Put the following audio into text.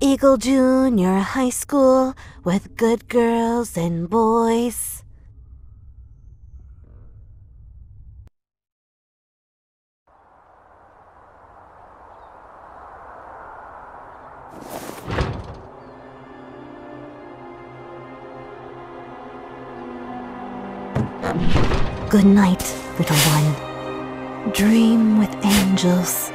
Eagle Junior High School with good girls and boys. Good night, little one. Dream with angels.